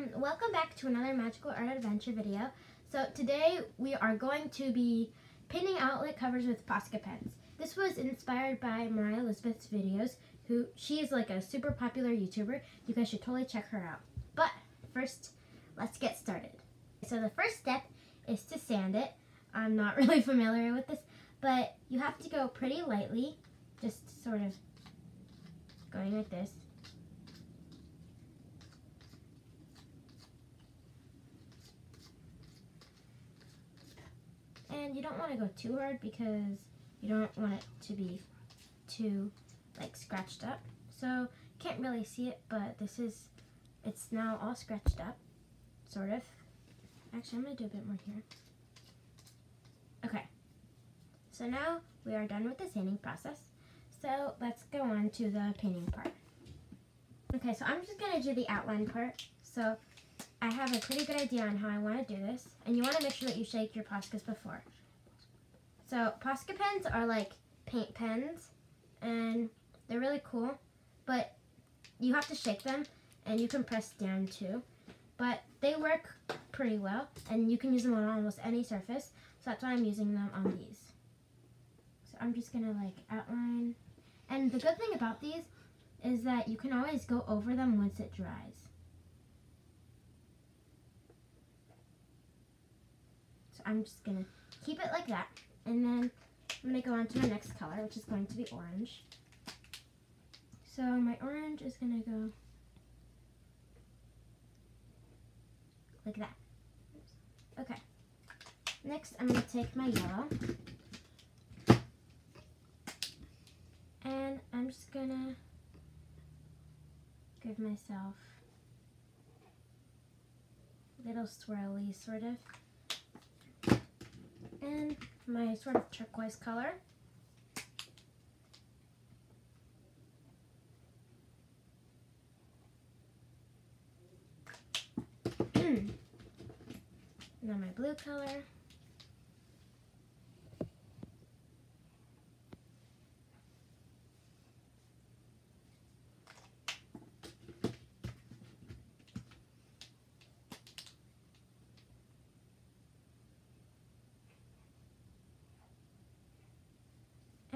Um, welcome back to another Magical Art Adventure video. So today we are going to be painting outlet covers with Posca pens. This was inspired by Moriah Elizabeth's videos, who she is like a super popular YouTuber. You guys should totally check her out. But first, let's get started. So the first step is to sand it. I'm not really familiar with this, but you have to go pretty lightly, just sort of going like this. And you don't want to go too hard because you don't want it to be too like scratched up. So can't really see it, but this is, it's now all scratched up, sort of. Actually, I'm going to do a bit more here. Okay, so now we are done with the sanding process. So let's go on to the painting part. Okay, so I'm just going to do the outline part. So I have a pretty good idea on how I want to do this. And you want to make sure that you shake your Poscas before. So Posca pens are like paint pens. And they're really cool. But you have to shake them. And you can press down too. But they work pretty well. And you can use them on almost any surface. So that's why I'm using them on these. So I'm just going to like outline. And the good thing about these is that you can always go over them once it dries. So I'm just going to keep it like that. And then I'm going to go on to my next color, which is going to be orange. So my orange is going to go like that. Okay. Next, I'm going to take my yellow. And I'm just going to give myself little swirly sort of and my sort of turquoise color. now my blue color.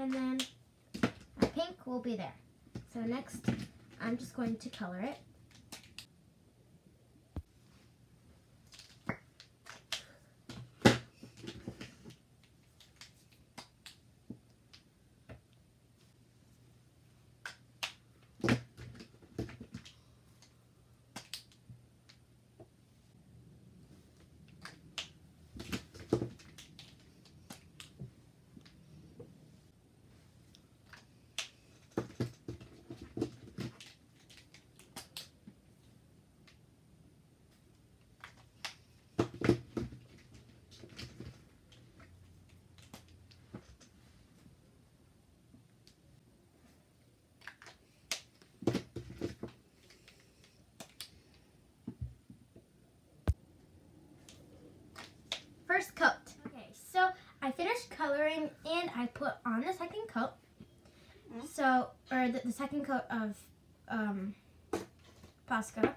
And then my pink will be there. So next, I'm just going to color it. First coat. Okay, so I finished coloring and I put on the second coat. So, or the, the second coat of um, Posca.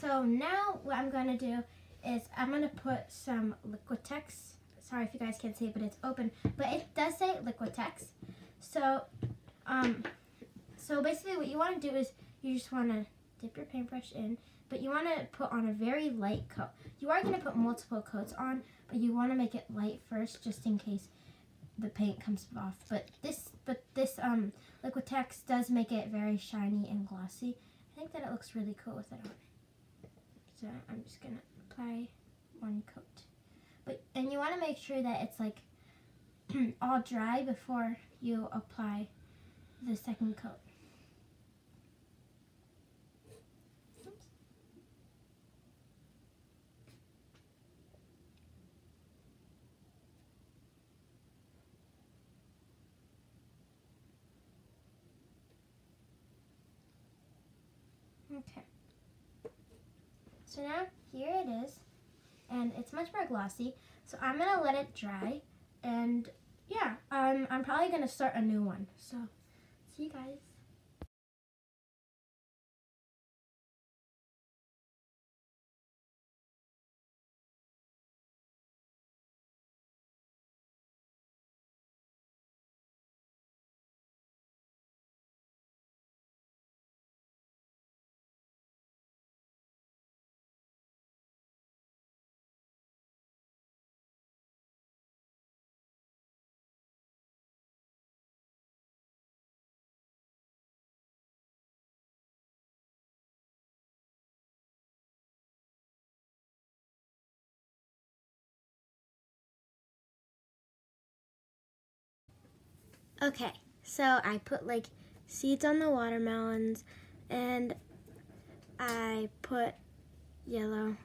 So now what I'm going to do is I'm going to put some Liquitex. Sorry if you guys can't see it, but it's open. But it does say Liquitex. So, um, so basically what you want to do is you just want to dip your paintbrush in but you want to put on a very light coat. You are going to put multiple coats on, but you want to make it light first just in case the paint comes off. But this but this um Liquitex does make it very shiny and glossy. I think that it looks really cool with it on. So I'm just to apply one coat. But and you want to make sure that it's like all dry before you apply the second coat. Okay. So now here it is, and it's much more glossy. So I'm gonna let it dry, and yeah, um, I'm probably gonna start a new one. So see you guys. Okay, so I put like seeds on the watermelons and I put yellow.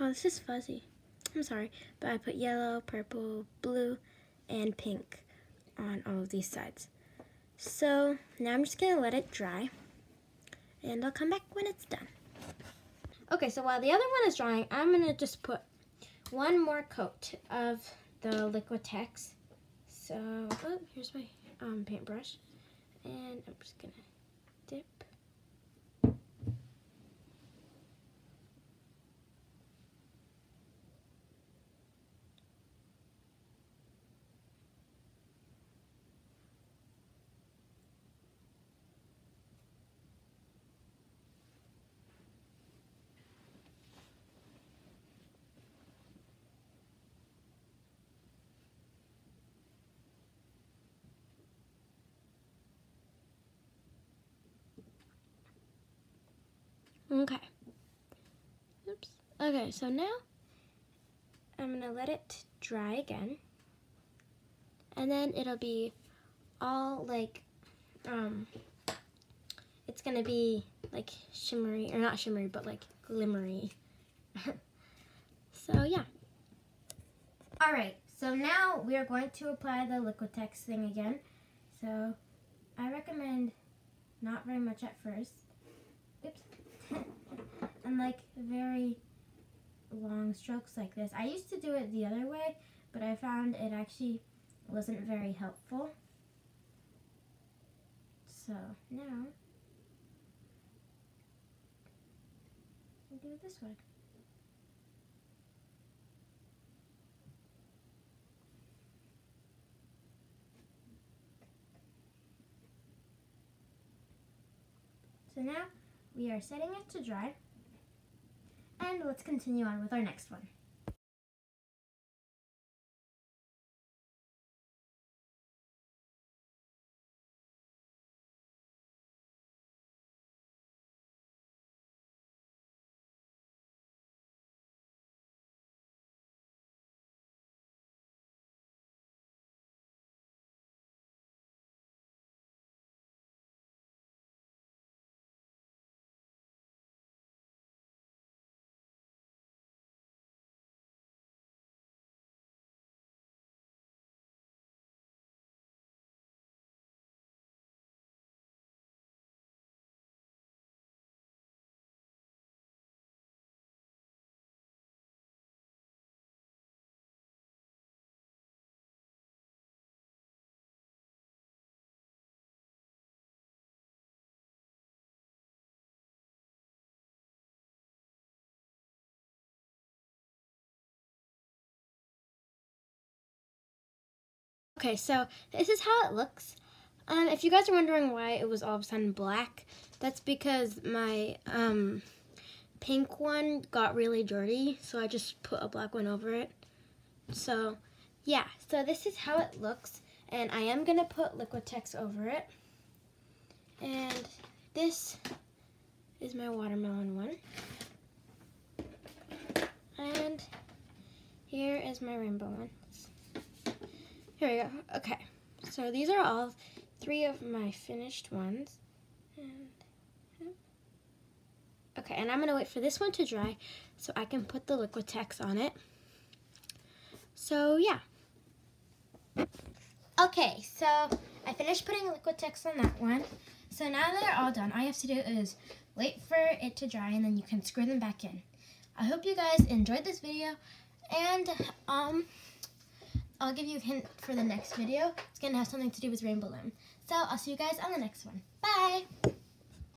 Oh, this is fuzzy. I'm sorry, but I put yellow, purple, blue, and pink on all of these sides. So now I'm just gonna let it dry and I'll come back when it's done. Okay, so while the other one is drying, I'm gonna just put one more coat of the Liquitex. So, oh, here's my um, paintbrush. And I'm just gonna dip Okay. Oops. Okay, so now I'm gonna let it dry again. And then it'll be all like, um, it's gonna be like shimmery, or not shimmery, but like glimmery. so yeah. All right, so now we are going to apply the Liquitex thing again. So I recommend not very much at first. Oops. And like very long strokes like this. I used to do it the other way, but I found it actually wasn't very helpful. So now, I'll do this way. So now we are setting it to dry. And let's continue on with our next one. Okay, so this is how it looks. Um, if you guys are wondering why it was all of a sudden black, that's because my um, pink one got really dirty, so I just put a black one over it. So, yeah, so this is how it looks, and I am going to put Liquitex over it. And this is my watermelon one. And here is my rainbow one. Here we go. Okay. So these are all three of my finished ones. And, okay, and I'm going to wait for this one to dry so I can put the Liquitex on it. So, yeah. Okay, so I finished putting Liquitex on that one. So now that they're all done, all you have to do is wait for it to dry and then you can screw them back in. I hope you guys enjoyed this video and um I'll give you a hint for the next video. It's going to have something to do with Rainbow Loom. So I'll see you guys on the next one. Bye!